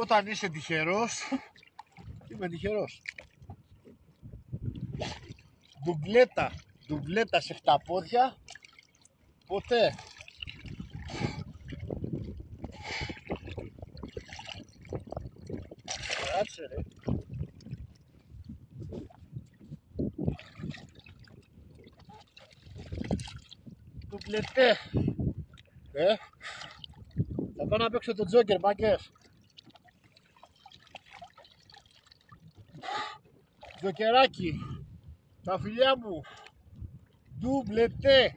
όταν είσαι τυχερός είμαι τυχερός. Ντουμπλέτα ντουμπλέτα σε χταπόδια ποτέ. Κάτσε ρε. Ντουμπλετέ Ε Θα πάω να παίξω το τζόκερ μάγκες Τζοκεράκι, τα φιλιά μου, ντουμπλετέ.